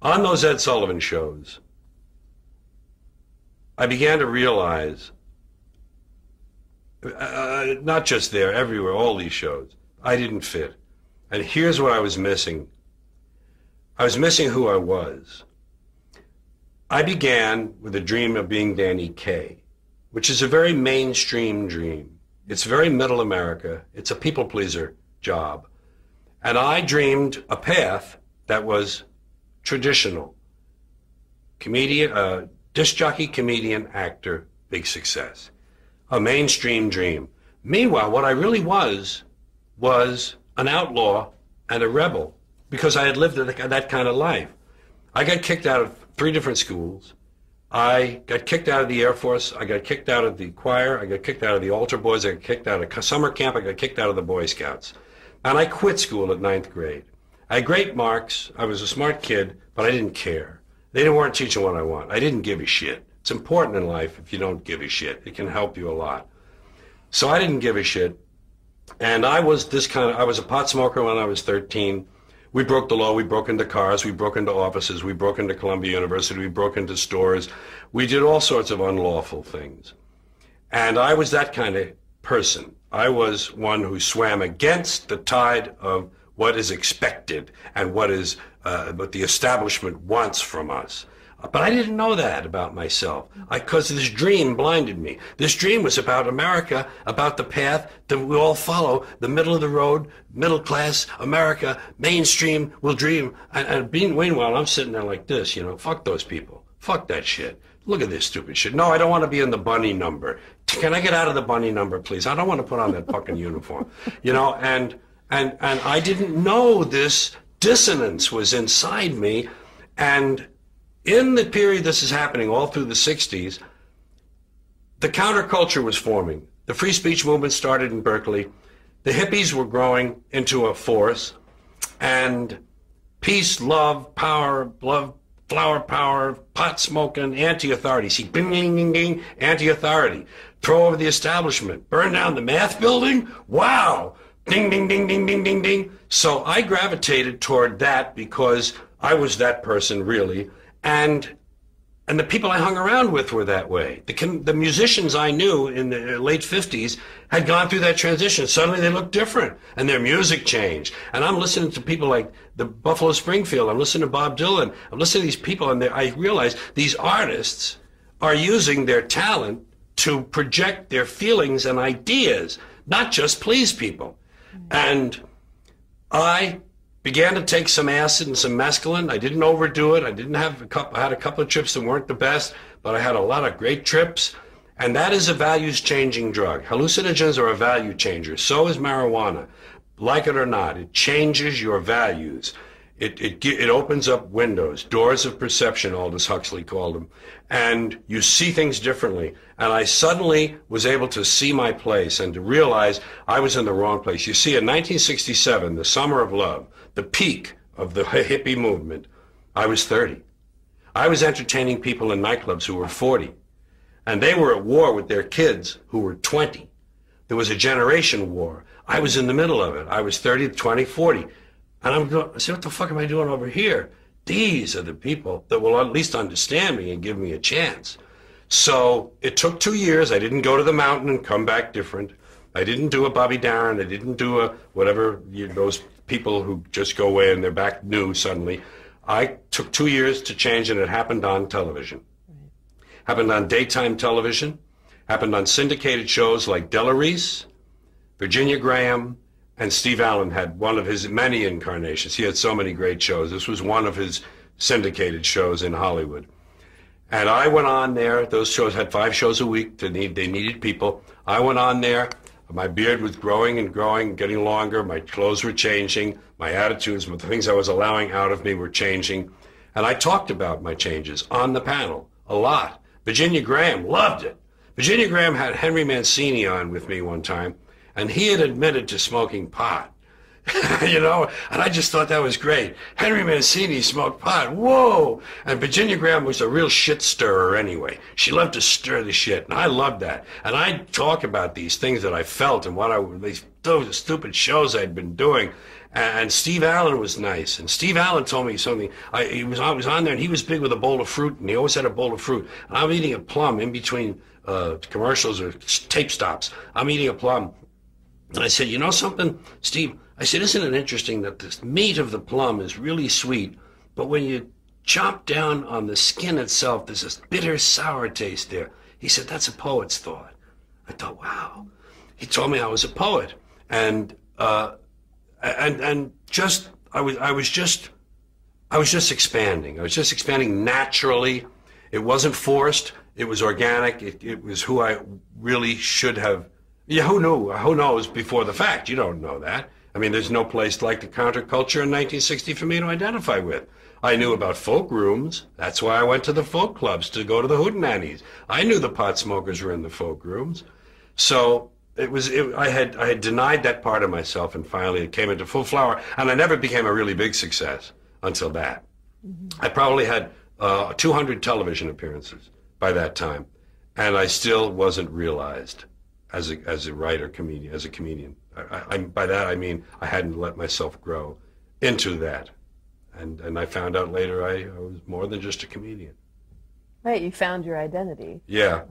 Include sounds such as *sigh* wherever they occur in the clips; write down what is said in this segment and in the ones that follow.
on those Ed Sullivan shows, I began to realize, uh, not just there, everywhere, all these shows, I didn't fit. And here's what I was missing I was missing who I was. I began with a dream of being Danny Kaye, which is a very mainstream dream. It's very middle America. It's a people pleaser job. And I dreamed a path that was traditional. Comedian, uh, disc jockey, comedian, actor, big success. A mainstream dream. Meanwhile, what I really was, was an outlaw and a rebel because I had lived that kind of life. I got kicked out of three different schools. I got kicked out of the Air Force. I got kicked out of the choir. I got kicked out of the altar boys. I got kicked out of summer camp. I got kicked out of the Boy Scouts. And I quit school at ninth grade. I had great marks. I was a smart kid, but I didn't care. They weren't teaching what I want. I didn't give a shit. It's important in life if you don't give a shit. It can help you a lot. So I didn't give a shit. And I was this kind of, I was a pot smoker when I was 13. We broke the law. We broke into cars. We broke into offices. We broke into Columbia University. We broke into stores. We did all sorts of unlawful things. And I was that kind of person. I was one who swam against the tide of what is expected and what is uh, what the establishment wants from us. But I didn't know that about myself because this dream blinded me. This dream was about America, about the path that we all follow, the middle of the road, middle class America, mainstream will dream. And, and being, meanwhile, I'm sitting there like this, you know, fuck those people. Fuck that shit. Look at this stupid shit. No, I don't want to be in the bunny number. Can I get out of the bunny number, please? I don't want to put on that fucking uniform. You know, and, and, and I didn't know this dissonance was inside me. And in the period this is happening, all through the 60s, the counterculture was forming. The free speech movement started in Berkeley. The hippies were growing into a force. And peace, love, power, love, flower power, pot smoking, anti authority. See, bing, ding, ding, ding, anti authority. Throw over the establishment. Burn down the math building? Wow. Ding, ding, ding, ding, ding, ding, ding. So I gravitated toward that because I was that person really. And and the people I hung around with were that way. The, the musicians I knew in the late 50s had gone through that transition. Suddenly they looked different and their music changed. And I'm listening to people like the Buffalo Springfield. I'm listening to Bob Dylan. I'm listening to these people and I realize these artists are using their talent to project their feelings and ideas, not just please people. And I began to take some acid and some mescaline. I didn't overdo it. I didn't have a couple, I had a couple of trips that weren't the best, but I had a lot of great trips. And that is a values changing drug. Hallucinogens are a value changer. So is marijuana. Like it or not, it changes your values. It, it, it opens up windows, doors of perception, Aldous Huxley called them. And you see things differently. And I suddenly was able to see my place and to realize I was in the wrong place. You see, in 1967, the summer of love, the peak of the *laughs* hippie movement, I was 30. I was entertaining people in nightclubs who were 40. And they were at war with their kids who were 20. There was a generation war. I was in the middle of it. I was 30, 20, 40. And I'm going, I said, what the fuck am I doing over here? These are the people that will at least understand me and give me a chance. So it took two years. I didn't go to the mountain and come back different. I didn't do a Bobby Darin. I didn't do a whatever you, those people who just go away and they're back new suddenly. I took two years to change, and it happened on television. Happened on daytime television. Happened on syndicated shows like Della Reese, Virginia Graham, and Steve Allen had one of his many incarnations. He had so many great shows. This was one of his syndicated shows in Hollywood. And I went on there. Those shows had five shows a week. They, need, they needed people. I went on there. My beard was growing and growing, getting longer. My clothes were changing. My attitudes, the things I was allowing out of me were changing. And I talked about my changes on the panel a lot. Virginia Graham loved it. Virginia Graham had Henry Mancini on with me one time and he had admitted to smoking pot. *laughs* you know, and I just thought that was great. Henry Mancini smoked pot. Whoa! And Virginia Graham was a real shit stirrer anyway. She loved to stir the shit, and I loved that. And I'd talk about these things that I felt and what I these those stupid shows I'd been doing, And Steve Allen was nice. And Steve Allen told me something. I, he was, I was on there, and he was big with a bowl of fruit, and he always had a bowl of fruit. And I'm eating a plum in between uh, commercials or tape stops. I'm eating a plum. And I said, you know something, Steve? I said, isn't it interesting that the meat of the plum is really sweet, but when you chop down on the skin itself, there's this bitter, sour taste there. He said, that's a poet's thought. I thought, wow. He told me I was a poet. And, uh, and, and just, I was, I was just, I was just expanding. I was just expanding naturally. It wasn't forced. It was organic. It, it was who I really should have. Yeah, who knew? Who knows before the fact? You don't know that. I mean, there's no place like the counterculture in 1960 for me to identify with. I knew about folk rooms. That's why I went to the folk clubs to go to the hootenannies. I knew the pot smokers were in the folk rooms. So it was it, I had I had denied that part of myself, and finally it came into full flower. And I never became a really big success until that. Mm-hmm. I probably had uh, 200 television appearances by that time, and I still wasn't realized as a as a writer comedian as a comedian. I, I, by that I mean I hadn't let myself grow into that, and and I found out later I, I was more than just a comedian. Right, you found your identity. Yeah,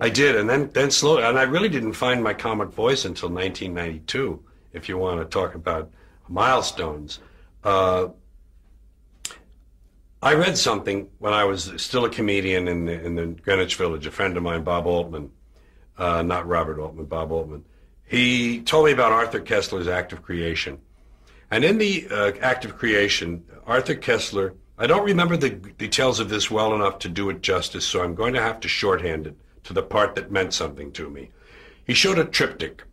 I did, and then then slowly, and I really didn't find my comic voice until 1992. If you want to talk about milestones, uh, I read something when I was still a comedian in the, in the Greenwich Village. A friend of mine, Bob Altman, uh, not Robert Altman, Bob Altman, he told me about Arthur Koestler's act of creation, and in the uh, act of creation, Arthur Koestler, I don't remember the details of this well enough to do it justice, so I'm going to have to shorthand it to the part that meant something to me. He showed a triptych,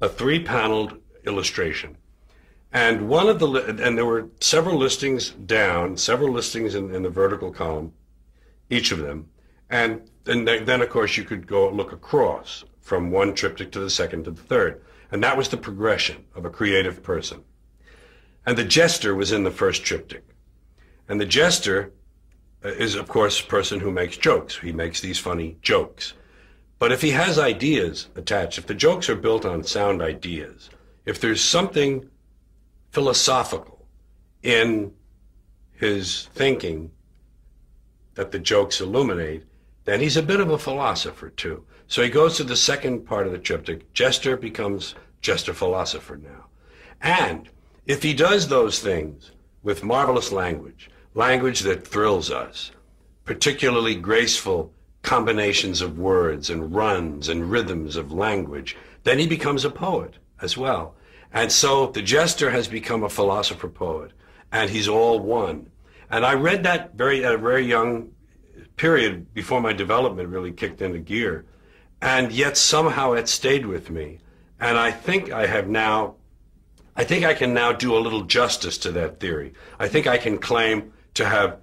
a three-paneled illustration. And one of the, and there were several listings down, several listings in, in the vertical column, each of them. And, then, of course, you could go look across from one triptych to the second to the third. And that was the progression of a creative person. And the jester was in the first triptych. And the jester uh, is, of course, a person who makes jokes. He makes these funny jokes. But if he has ideas attached, if the jokes are built on sound ideas, if there's something philosophical in his thinking that the jokes illuminate, then he's a bit of a philosopher too. So he goes to the second part of the triptych. Jester becomes jester philosopher now. And if he does those things with marvelous language, language that thrills us, particularly graceful combinations of words and runs and rhythms of language, then he becomes a poet as well. And so the jester has become a philosopher poet, and he's all one. And I read that very at a very young period before my development really kicked into gear, and yet somehow it stayed with me. And I think I have now, I think I can now do a little justice to that theory. I think I can claim to have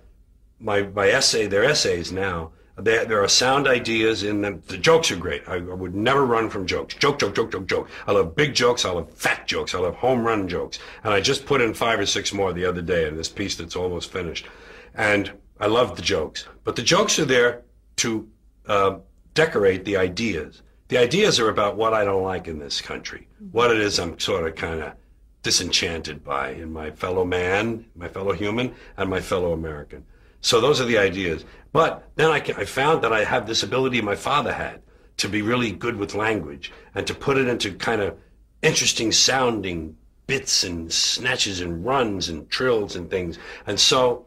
my my essay, their essays now. They, there are sound ideas in them. The jokes are great. I, I, would never run from jokes. Joke, joke, joke, joke, joke. I love big jokes. I love fat jokes. I love home run jokes. And I just put in five or six more the other day in this piece that's almost finished. And I love the jokes. But the jokes are there to uh, decorate the ideas. The ideas are about what I don't like in this country, what it is I'm sort of kind of disenchanted by in my fellow man, my fellow human, and my fellow American. So those are the ideas. But then I, I found that I have this ability my father had to be really good with language and to put it into kind of interesting sounding bits and snatches and runs and trills and things. And so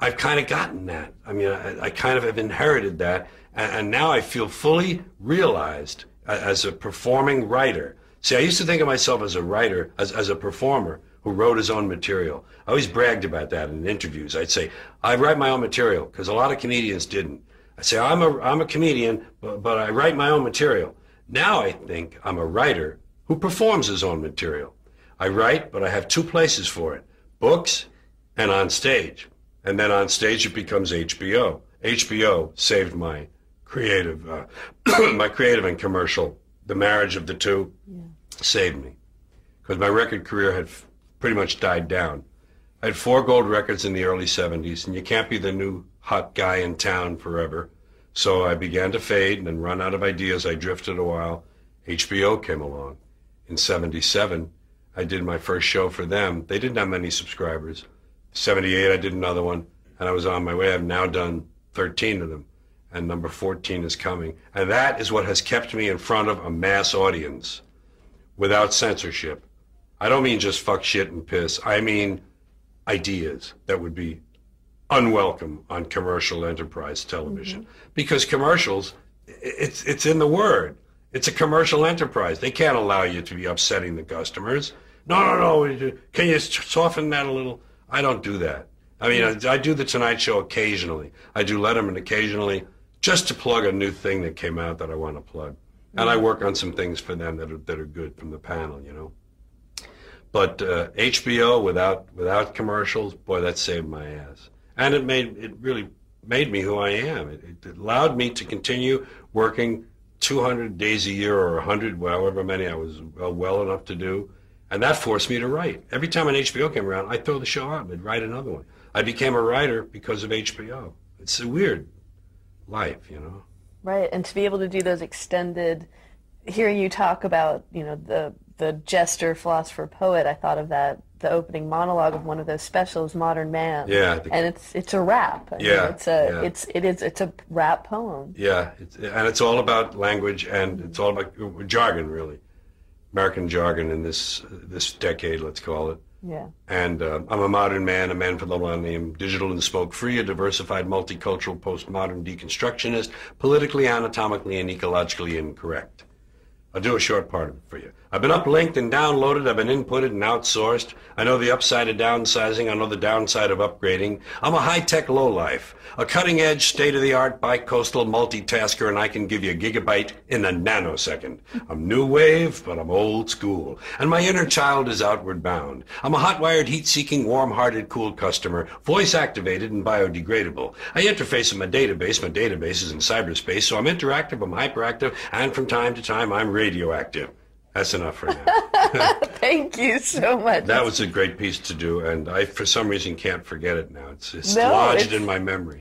I've kind of gotten that. I mean, I, I kind of have inherited that. And, and now I feel fully realized as a performing writer See, I used to think of myself as a writer, as, as a performer who wrote his own material. I always bragged about that in interviews. I'd say, I write my own material, because a lot of comedians didn't. I'd say, I'm a, I'm a comedian, but, but I write my own material. Now I think I'm a writer who performs his own material. I write, but I have two places for it books and on stage. And then on stage it becomes HBO. HBO saved my creative, uh, *clears throat* my creative and commercial, the marriage of the two. Yeah saved me because my record career had pretty much died down. I had four gold records in the early 70s, and you can't be the new hot guy in town forever. So I began to fade and run out of ideas. I drifted a while. HBO came along in 77, I did my first show for them. They didn't have many subscribers. 78, I did another one, and I was on my way. I've now done 13 of them, and number 14 is coming. And that is what has kept me in front of a mass audience without censorship. I don't mean just fuck shit and piss. I mean ideas that would be unwelcome on commercial enterprise television mm-hmm. because commercials it's it's in the word it's a commercial enterprise they can't allow you to be upsetting the customers no no no can you soften that a little i don't do that. I mean I, I do the tonight show occasionally. I do letterman occasionally just to plug a new thing that came out that i want to plug. And i mm-hmm. work on some things for them that are that are good from the panel you know. But uh, hbo without without commercials boy that saved my ass. And it made it really made me who I am. It, it, allowed me to continue working 200 days a year or 100, however many I was well, well enough to do, and that forced me to write. Every time an HBO came around, I'd throw the show out and I'd write another one. I became a writer because of HBO. It's a weird life, you know. Right, and to be able to do those extended, hearing you talk about, you know, the the jester, philosopher, poet, I thought of that the opening monologue of one of those specials, Modern Man. Yeah, the, and it's it's a rap. I yeah, mean, it's a yeah. it's it is it's a rap poem. Yeah, it's, and it's all about language and it's all about jargon, really, American jargon in this this decade, let's call it. Yeah. And uh, I'm a modern man, a man for the millennium, digital and spoke free, a diversified, multicultural, postmodern deconstructionist, politically, anatomically, and ecologically incorrect. I'll do a short part of it for you. I've been uplinked and downloaded. I've been inputted and outsourced. I know the upside of downsizing. I know the downside of upgrading. I'm a high-tech lowlife, a cutting-edge, state-of-the-art bi-coastal multitasker, and I can give you a gigabyte in a nanosecond. I'm new wave, but I'm old school. And my inner child is outward bound. I'm a hot-wired, heat-seeking, warm-hearted, cool customer, voice-activated and biodegradable. I interface with my database. My database is in cyberspace, so I'm interactive, I'm hyperactive, and from time to time I'm radioactive. That's enough for now. *laughs* Thank you so much. That was a great piece to do, and I, for some reason, can't forget it now. It's, it's no, lodged it's, in my memory.